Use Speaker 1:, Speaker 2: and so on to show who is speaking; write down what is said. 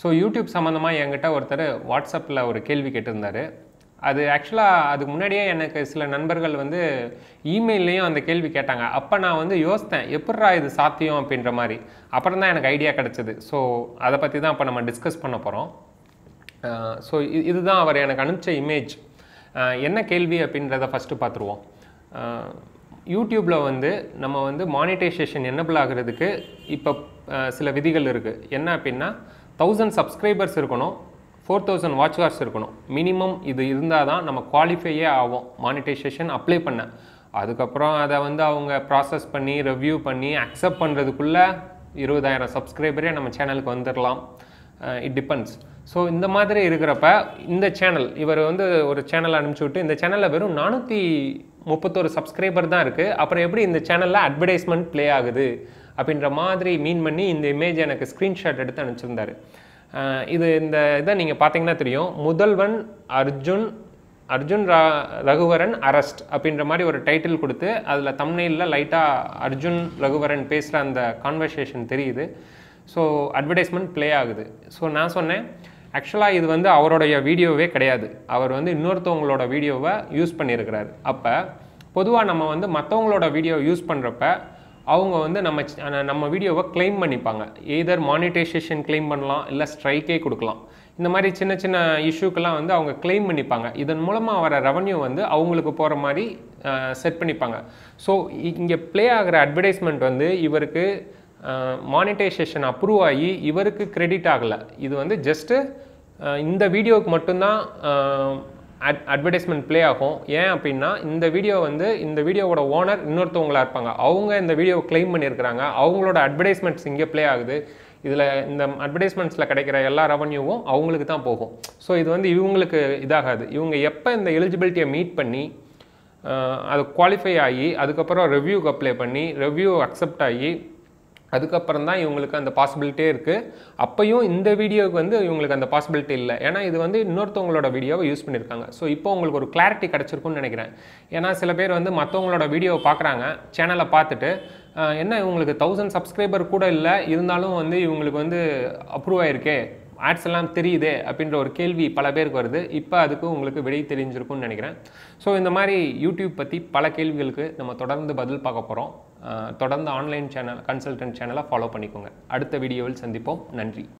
Speaker 1: So YouTube சம்மந்தமாக என்கிட்ட ஒருத்தர் வாட்ஸ்அப்பில் ஒரு கேள்வி கேட்டிருந்தார். அது ஆக்சுவலாக அதுக்கு முன்னாடியே எனக்கு சில நண்பர்கள் வந்து இமெயில்லையும் அந்த கேள்வி கேட்டாங்க. அப்போ நான் வந்து யோசித்தேன் எப்பட்றா இது சாத்தியம்? அப்படின்ற மாதிரி. அப்புறம் தான் எனக்கு ஐடியா கிடச்சிது. ஸோ அதை பற்றி தான் இப்போ நம்ம டிஸ்கஸ் பண்ண போகிறோம் ஸோ இதுதான் அவர் எனக்கு அனுப்பிச்ச இமேஜ் என்ன கேள்வி அப்படின்றத ஃபஸ்ட்டு பார்த்துருவோம் யூடியூப்பில் வந்து நம்ம வந்து மானிட்டைசேஷன் என்னபிள் ஆகிறதுக்கு இப்போ சில விதிகள் இருக்குது என்ன அப்படின்னா தௌசண்ட் சப்ஸ்கிரைபர்ஸ் இருக்கணும் ஃபோர் தௌசண்ட் வாட்ச் ஹவர்ஸ் இருக்கணும். மினிமம் இது இருந்தால் தான் நம்ம குவாலிஃபையே ஆகும் மானிட்டைசேஷன் அப்ளை பண்ண. அதுக்கப்புறம் அதை வந்து அவங்க ப்ராசஸ் பண்ணி ரிவ்யூ பண்ணி அக்செப்ட் பண்ணுறதுக்குள்ளே இருபதாயிரம் சப்ஸ்கிரைபரே நம்ம சேனலுக்கு வந்துடலாம் இட் டிபெண்ட்ஸ் ஸோ இந்த மாதிரி இருக்கிறப்ப இந்த சேனல் இவர் வந்து ஒரு சேனல் அனுப்பிச்சி விட்டு இந்த சேனலில் வெறும் நானூற்றி முப்பத்தோரு சப்ஸ்கிரைபர் தான் இருக்குது அப்புறம் எப்படி இந்த சேனலில் அட்வர்டைஸ்மெண்ட் ப்ளே ஆகுது? அப்படின்ற மாதிரி மீன் பண்ணி இந்த இமேஜ் எனக்கு ஸ்க்ரீன்ஷாட் எடுத்து அனுப்பிச்சிருந்தாரு. இது இந்த இதை நீங்கள் பார்த்தீங்கன்னா தெரியும். முதல்வன் அர்ஜுன் அர்ஜுன் ரா ரகுவரன் அரஸ்ட் அப்படின்ற மாதிரி ஒரு டைட்டில் கொடுத்து அதில் தம்னையில் லைட்டாக அர்ஜுன் ரகுவரன் பேசுகிற அந்த கான்வர்சேஷன் தெரியுது. ஸோ அட்வர்டைஸ்மெண்ட் ப்ளே ஆகுது. ஸோ நான் சொன்னேன் ஆக்சுவலாக இது வந்து அவருடைய வீடியோவே கிடையாது. அவர் வந்து இன்னொருத்தவங்களோட வீடியோவை யூஸ் பண்ணியிருக்கிறார். அப்போ பொதுவாக நம்ம வந்து மற்றவங்களோட வீடியோ யூஸ் பண்ணுறப்ப அவங்க வந்து நம்ம நம்ம வீடியோவை கிளைம் பண்ணிப்பாங்க. எய்தர் மானிட்டைசேஷன் கிளைம் பண்ணலாம் இல்லை ஸ்ட்ரைக்கே கொடுக்கலாம். இந்த மாதிரி சின்ன சின்ன இஷ்யூக்கெல்லாம் வந்து அவங்க கிளைம் பண்ணிப்பாங்க. இதன் மூலமாக வர ரெவன்யூ வந்து அவங்களுக்கு போகிற மாதிரி செட் பண்ணிப்பாங்க. ஸோ இங்கே ப்ளே ஆகிற அட்வர்டைஸ்மெண்ட் வந்து இவருக்கு மானிட்டைசேஷன் அப்ரூவ் ஆகி இவருக்கு கிரெடிட் ஆகலை. இது வந்து ஜஸ்ட்டு இந்த வீடியோவுக்கு மட்டும்தான் அட் அட்வர்டைஸ்மெண்ட் ப்ளே ஆகும். ஏன் அப்படின்னா இந்த வீடியோ வந்து இந்த வீடியோவோட ஓனர் இன்னொருத்தவங்களா இருப்பாங்க. அவங்க இந்த வீடியோவை கிளைம் பண்ணியிருக்கிறாங்க. அவங்களோட அட்வர்டைஸ்மெண்ட்ஸ் இங்கே ப்ளே ஆகுது. இதில் இந்த அட்வர்டைஸ்மெண்ட்ஸில் கிடைக்கிற எல்லா ரெவன்யூவும் அவங்களுக்கு தான் போகும். ஸோ இது வந்து இவங்களுக்கு இதாகாது. இவங்க எப்போ இந்த எலிஜிபிலிட்டியை மீட் பண்ணி அது குவாலிஃபை ஆகி அதுக்கப்புறம் ரிவ்யூக்கு அப்ளை பண்ணி ரிவ்யூ அக்செப்ட் ஆகி அதுக்கப்புறம் தான் இவங்களுக்கு அந்த பாசிபிலிட்டியே இருக்குது அப்பையும் இந்த வீடியோவுக்கு வந்து இவங்களுக்கு அந்த பாசிபிலிட்டி இல்லை. ஏன்னா இது வந்து இன்னொருத்தவங்களோட வீடியோவை யூஸ் பண்ணியிருக்காங்க. ஸோ இப்போ உங்களுக்கு ஒரு கிளாரிட்டி கிடச்சிருக்குன்னு நினைக்கிறேன். ஏன்னா சில பேர் வந்து மற்றவங்களோட வீடியோவை பார்க்குறாங்க சேனலை பார்த்துட்டு என்ன இவங்களுக்கு தௌசண்ட் சப்ஸ்கிரைபர் கூட இல்லை இருந்தாலும் வந்து இவங்களுக்கு வந்து அப்ரூவ் ஆயிருக்கே ஆட்ஸ் எல்லாம் தெரியுதே அப்படின்ற ஒரு கேள்வி பல பேருக்கு வருது. இப்போ அதுக்கு உங்களுக்கு விடை தெரிஞ்சிருக்கும்னு நினைக்கிறேன். ஸோ இந்த மாதிரி யூடியூப் பற்றி பல கேள்விகளுக்கு நம்ம தொடர்ந்து பதில் பார்க்க போகிறோம் தொடர்ந்து ஆன்லைன் சேனல் கன்சல்டன்ட் சேனலை ஃபாலோ பண்ணிக்கோங்க. அடுத்த வீடியோவில் சந்திப்போம். நன்றி.